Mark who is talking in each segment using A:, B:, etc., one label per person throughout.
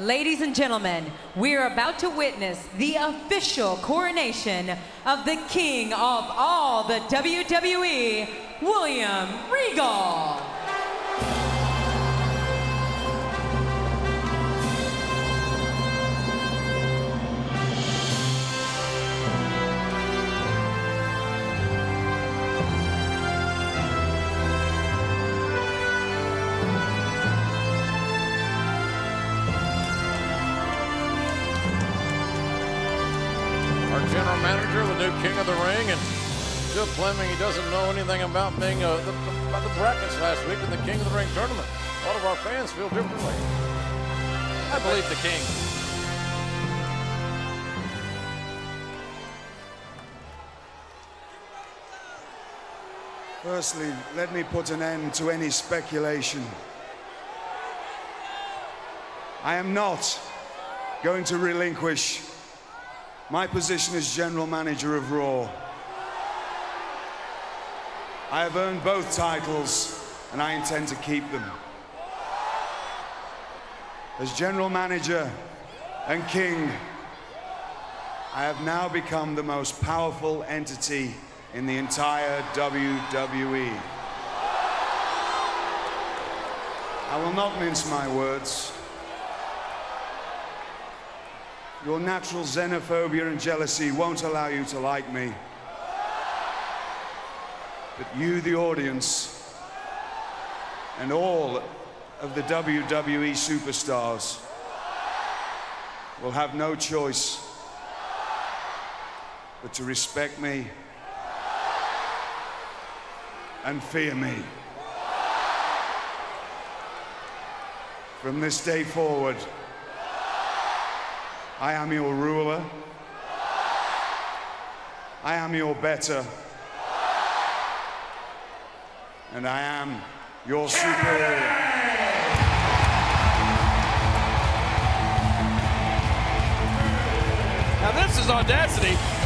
A: Ladies and gentlemen, we are about to witness the official coronation of the king of all the WWE, William Regal.
B: General manager, the new king of the ring, and still Fleming, he doesn't know anything about being uh, the, about the brackets last week in the king of the ring tournament. A lot of our fans feel differently.
C: I believe the king.
D: Firstly, let me put an end to any speculation. I am not going to relinquish my position as general manager of Raw. I have earned both titles and I intend to keep them. As general manager and king, I have now become the most powerful entity in the entire WWE. I will not mince my words. Your natural xenophobia and jealousy won't allow you to like me. But you, the audience, and all of the WWE superstars will have no choice but to respect me and fear me. From this day forward, I am your ruler. I am your better. And I am your superior.
C: Now this is audacity.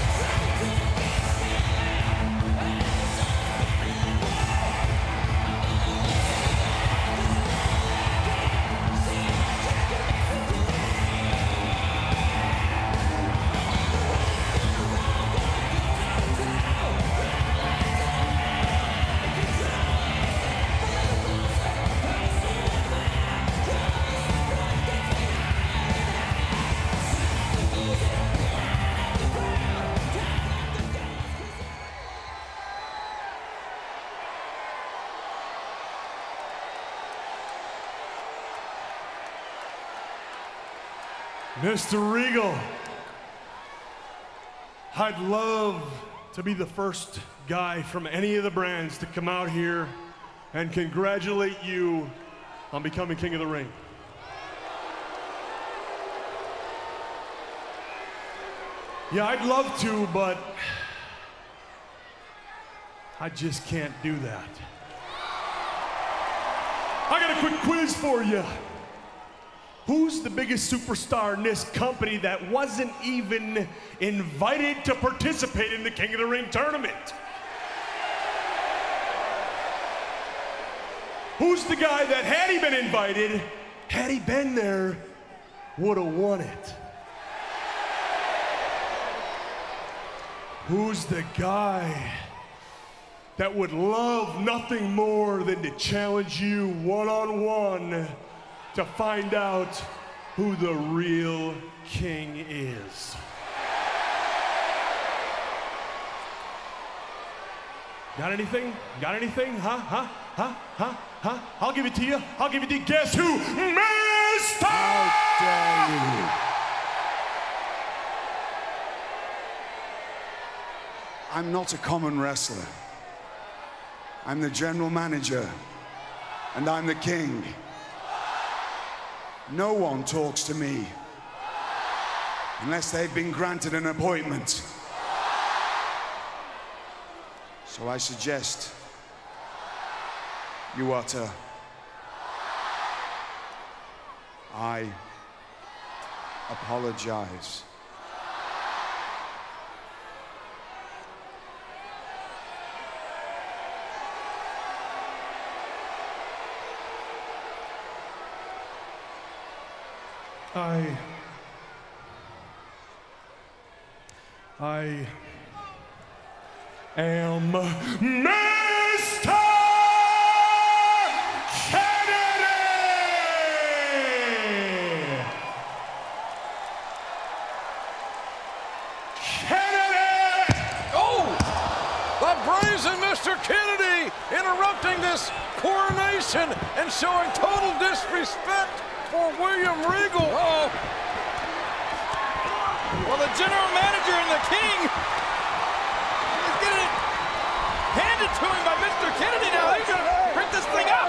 E: Mr. Regal, I'd love to be the first guy from any of the brands to come out here and congratulate you on becoming King of the Ring. Yeah, I'd love to, but I just can't do that. I got a quick quiz for you. Who's the biggest superstar in this company that wasn't even invited to participate in the King of the Ring tournament? Who's the guy that, had he been invited, had he been there, would have won it? Who's the guy that would love nothing more than to challenge you one on one to find out who the real king is? Got anything? Got anything? Huh? Huh? Huh? Huh? Huh? I'll give it to you. I'll give it to you. Guess who? Mr.
D: How dare you? I'm not a common wrestler. I'm the general manager, and I'm the king. No one talks to me unless they've been granted an appointment. So I suggest you utter, I apologize.
E: I. I am Mr. Kennedy! Kennedy!
B: Oh! The brazen Mr. Kennedy interrupting this coronation and showing total disrespect for William Regal.
C: Oh. Well, the general manager and the king is getting it handed to him by Mr. Kennedy now. He's going to break this thing up.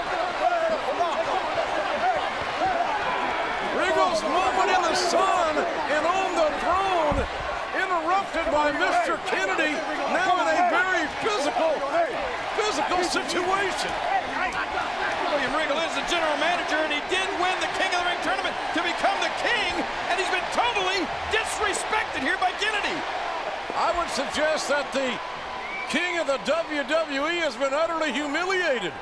B: Regal's moment in the sun and on the throne interrupted by Mr. Kennedy now in a very physical, physical situation.
C: Regal is the general manager, and he did win the King of the Ring tournament to become the king, and he's been totally disrespected here by Kennedy.
B: I would suggest that the king of the WWE has been utterly humiliated.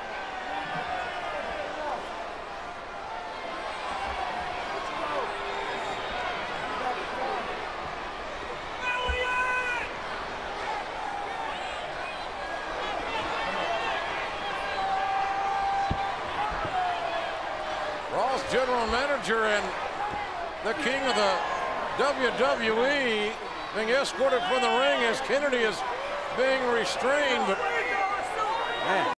B: Raw's general manager and the king of the WWE being escorted from the ring as Kennedy is being restrained, but